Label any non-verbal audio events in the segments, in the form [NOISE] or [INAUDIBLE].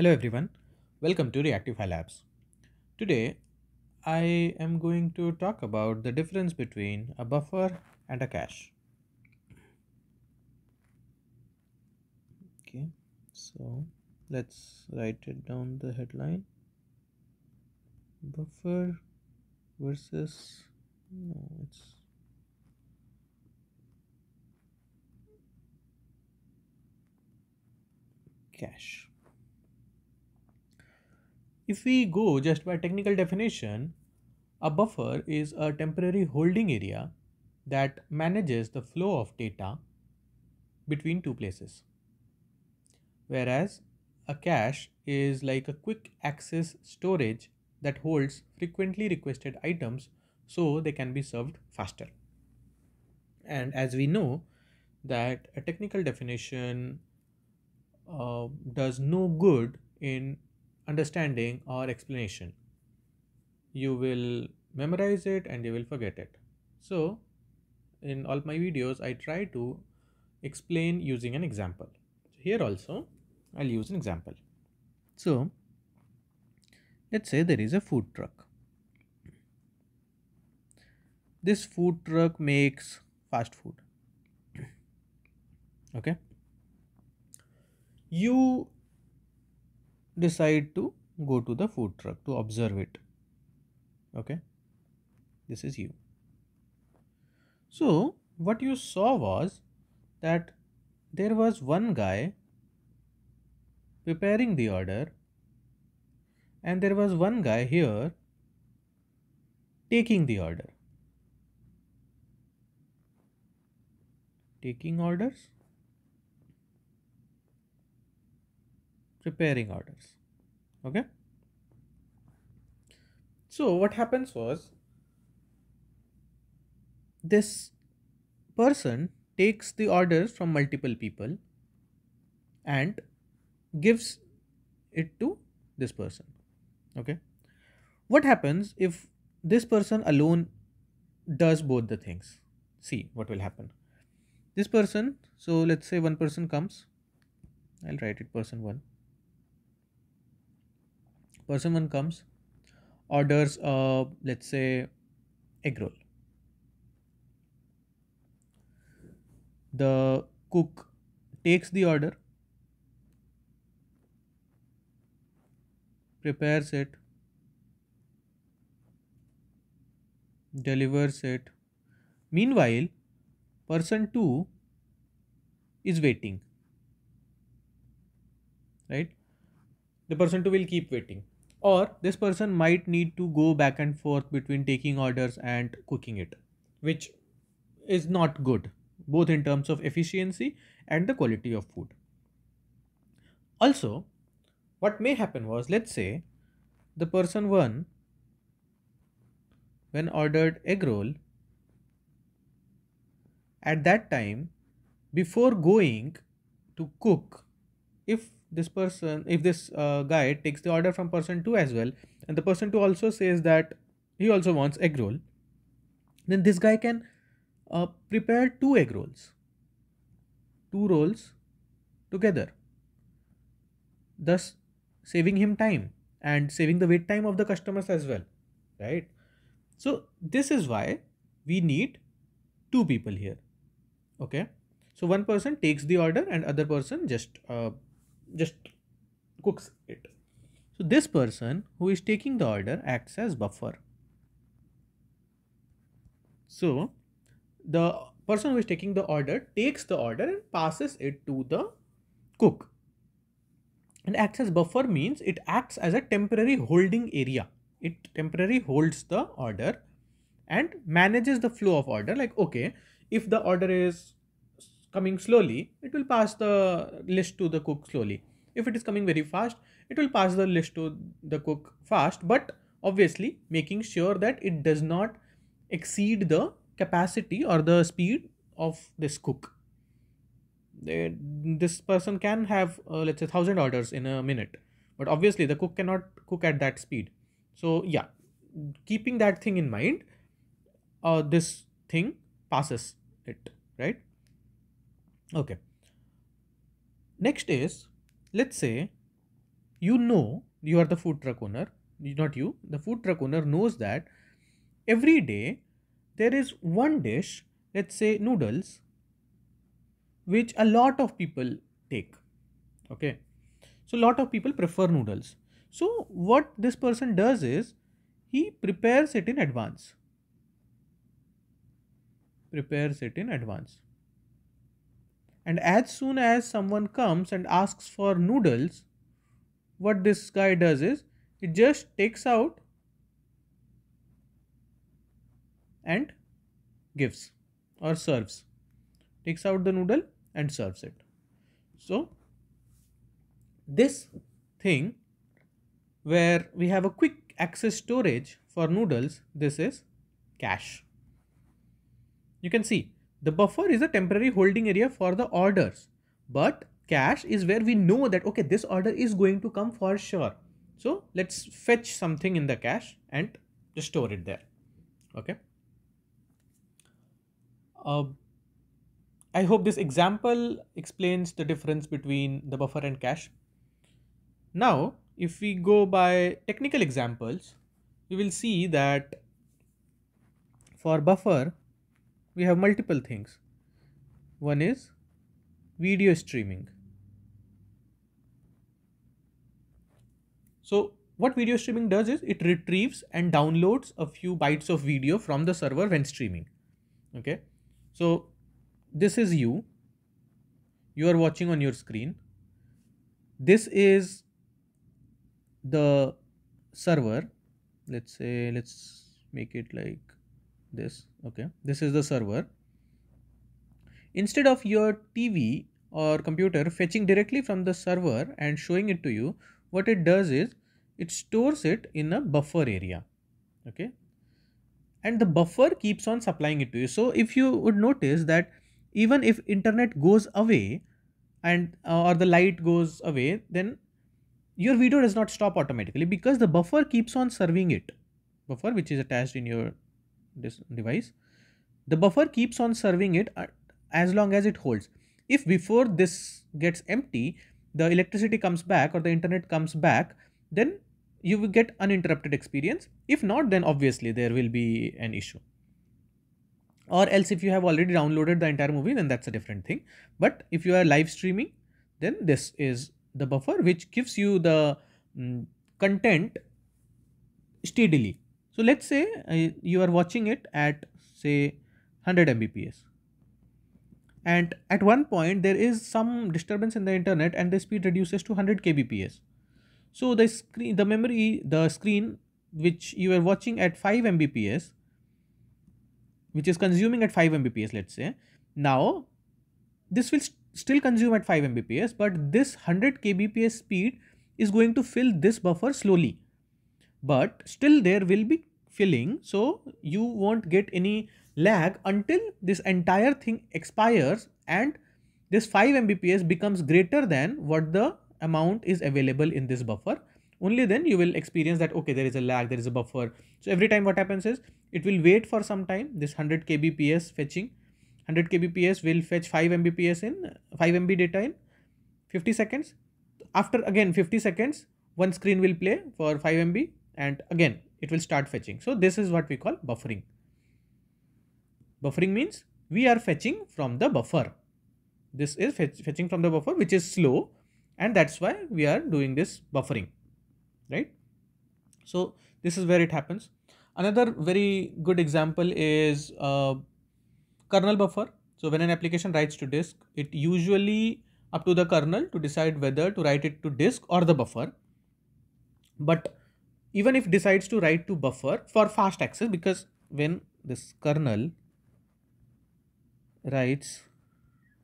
Hello everyone, welcome to Reactify Labs. Today I am going to talk about the difference between a buffer and a cache. Okay, so let's write it down the headline buffer versus no it's cache if we go just by technical definition, a buffer is a temporary holding area that manages the flow of data between two places. Whereas a cache is like a quick access storage that holds frequently requested items so they can be served faster. And as we know that a technical definition uh, does no good in understanding or explanation. You will memorize it and you will forget it. So, in all my videos, I try to explain using an example. Here also, I'll use an example. So, let's say there is a food truck. This food truck makes fast food. [CLEARS THROAT] Okay. You decide to go to the food truck to observe it. Okay, this is you. So, what you saw was that there was one guy preparing the order, and there was one guy here taking the order. Taking orders preparing orders. Okay? So what happens was this person takes the orders from multiple people and gives it to this person. Okay? What happens if this person alone does both the things? See what will happen. This person so let's say one person comes. I'll write it person 1 person one comes orders uh, let's say egg roll. The cook takes the order prepares it delivers it. Meanwhile person 2 is waiting right? The person 2 will keep waiting or this person might need to go back and forth between taking orders and cooking it which is not good both in terms of efficiency and the quality of food. Also what may happen was let's say the person one when ordered egg roll at that time before going to cook if this person if this uh, guy takes the order from person 2 as well and the person 2 also says that he also wants egg roll then this guy can uh, prepare two egg rolls two rolls together thus saving him time and saving the wait time of the customers as well right? So this is why we need two people here okay? So one person takes the order and other person just uh, just cooks it. So this person who is taking the order acts as buffer. So the person who is taking the order takes the order and passes it to the cook. And acts as buffer means it acts as a temporary holding area. It temporarily holds the order and manages the flow of order like okay if the order is coming slowly, it will pass the list to the cook slowly. If it is coming very fast, it will pass the list to the cook fast, but obviously making sure that it does not exceed the capacity or the speed of this cook. They, this person can have uh, let's say thousand orders in a minute, but obviously the cook cannot cook at that speed. So yeah, keeping that thing in mind, uh, this thing passes it right Okay. Next is, let's say you know you are the food truck owner not you the food truck owner knows that every day there is one dish let's say noodles which a lot of people take. Okay? So a lot of people prefer noodles. So what this person does is he prepares it in advance. Prepares it in advance and as soon as someone comes and asks for noodles what this guy does is it just takes out and gives or serves. Takes out the noodle and serves it. So this thing where we have a quick access storage for noodles this is cache you can see the buffer is a temporary holding area for the orders. But cache is where we know that okay this order is going to come for sure. So let's fetch something in the cache and just store it there. Okay? Uh, I hope this example explains the difference between the buffer and cache. Now, if we go by technical examples, we will see that for buffer, we have multiple things. One is video streaming. So what video streaming does is it retrieves and downloads a few bytes of video from the server when streaming. Okay. So this is you. You are watching on your screen. This is the server. Let's say, let's make it like this. Okay. This is the server. Instead of your TV or computer fetching directly from the server and showing it to you, what it does is it stores it in a buffer area okay and the buffer keeps on supplying it to you so if you would notice that even if internet goes away and uh, or the light goes away then your video does not stop automatically because the buffer keeps on serving it buffer which is attached in your this device the buffer keeps on serving it uh, as long as it holds. If before this gets empty the electricity comes back or the internet comes back then you will get uninterrupted experience. If not then obviously there will be an issue. Or else if you have already downloaded the entire movie then that's a different thing. But if you are live streaming then this is the buffer which gives you the um, content steadily so let's say uh, you are watching it at say 100 mbps. And at one point there is some disturbance in the internet and the speed reduces to 100 kbps. So the screen the memory the screen which you are watching at 5 mbps which is consuming at 5 mbps let's say now this will st still consume at 5 mbps but this 100 kbps speed is going to fill this buffer slowly. But still there will be filling so you won't get any lag until this entire thing expires and this 5 Mbps becomes greater than what the amount is available in this buffer. Only then you will experience that, okay, there is a lag, there is a buffer. So every time what happens is it will wait for some time, this 100 kbps fetching, 100 kbps will fetch 5 Mbps in, 5 MB data in 50 seconds. After again 50 seconds, one screen will play for 5 MB and again it will start fetching. So this is what we call buffering. Buffering means we are fetching from the buffer. This is fetch, fetching from the buffer which is slow and that's why we are doing this buffering, right? So this is where it happens. Another very good example is uh, kernel buffer. So when an application writes to disk, it usually up to the kernel to decide whether to write it to disk or the buffer. But even if decides to write to buffer for fast access because when this kernel writes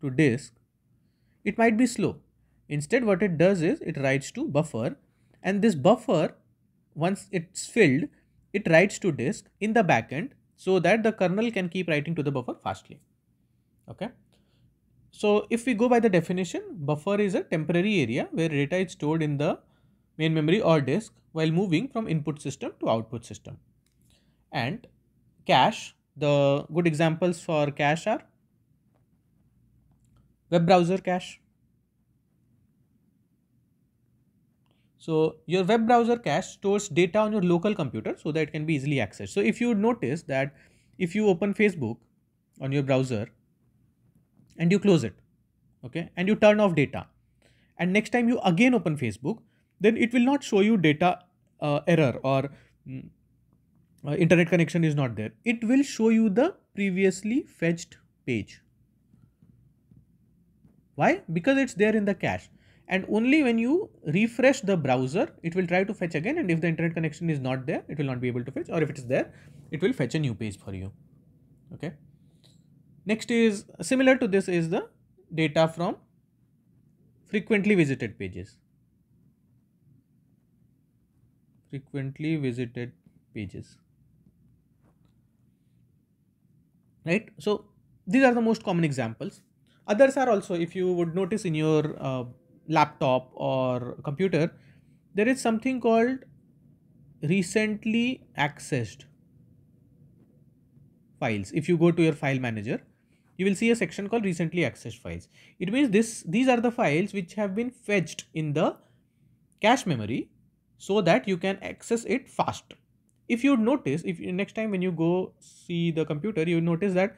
to disk, it might be slow. Instead, what it does is it writes to buffer and this buffer, once it's filled, it writes to disk in the backend so that the kernel can keep writing to the buffer fastly. Okay. So if we go by the definition, buffer is a temporary area where data is stored in the main memory or disk while moving from input system to output system. And cache, the good examples for cache are web browser cache. So your web browser cache stores data on your local computer so that it can be easily accessed. So if you notice that if you open Facebook on your browser and you close it, okay, and you turn off data, and next time you again open Facebook, then it will not show you data uh, error or mm, uh, internet connection is not there. It will show you the previously fetched page. Why? Because it's there in the cache and only when you refresh the browser it will try to fetch again and if the internet connection is not there it will not be able to fetch or if it is there it will fetch a new page for you okay next is similar to this is the data from frequently visited pages frequently visited pages right so these are the most common examples others are also if you would notice in your uh, laptop or computer, there is something called recently accessed files. If you go to your file manager, you will see a section called recently accessed files. It means this these are the files which have been fetched in the cache memory so that you can access it fast. If you notice, if next time when you go see the computer, you notice that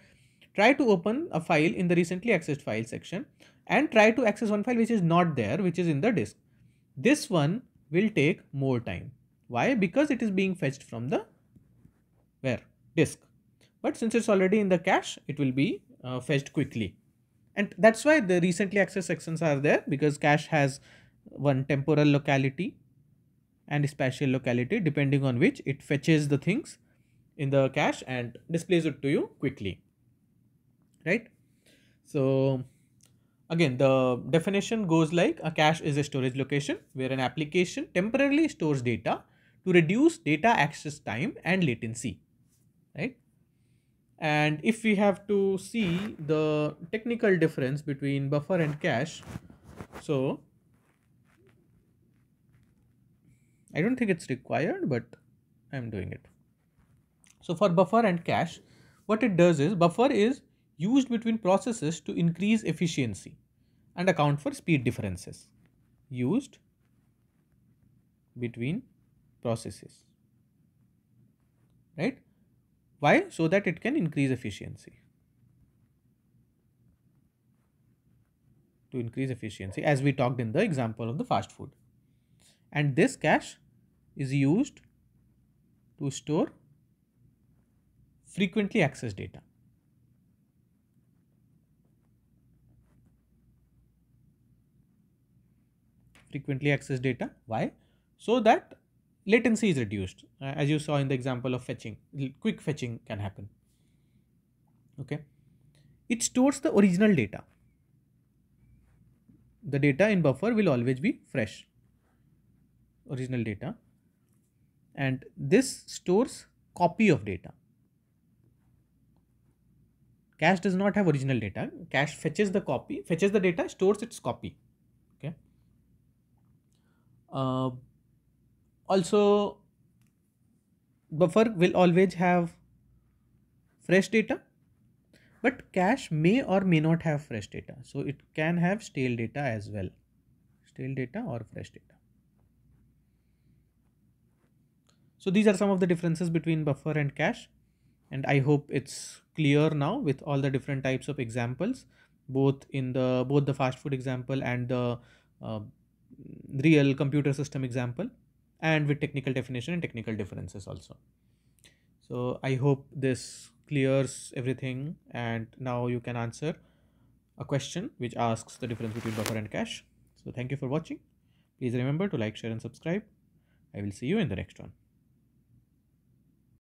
try to open a file in the recently accessed file section and try to access one file which is not there, which is in the disk. This one will take more time. Why? Because it is being fetched from the where? Disk. But since it's already in the cache, it will be uh, fetched quickly. And that's why the recently accessed sections are there because cache has one temporal locality and spatial locality depending on which it fetches the things in the cache and displays it to you quickly. Right? So Again, the definition goes like a cache is a storage location where an application temporarily stores data to reduce data access time and latency, right? And if we have to see the technical difference between buffer and cache, so I don't think it's required, but I'm doing it. So for buffer and cache, what it does is buffer is used between processes to increase efficiency and account for speed differences. Used between processes right? Why? So that it can increase efficiency. To increase efficiency as we talked in the example of the fast food and this cache is used to store frequently accessed data. Frequently accessed data. Why? So that latency is reduced uh, as you saw in the example of fetching. Quick fetching can happen. Okay? It stores the original data. The data in buffer will always be fresh original data. And this stores copy of data. Cache does not have original data. Cache fetches the copy fetches the data stores its copy. Uh, also, buffer will always have fresh data, but cache may or may not have fresh data. So it can have stale data as well, stale data or fresh data. So these are some of the differences between buffer and cache and I hope it's clear now with all the different types of examples both in the both the fast food example and the uh, real computer system example and with technical definition and technical differences also. So I hope this clears everything and now you can answer a question which asks the difference between buffer and cache. So thank you for watching. Please remember to like, share and subscribe. I will see you in the next one.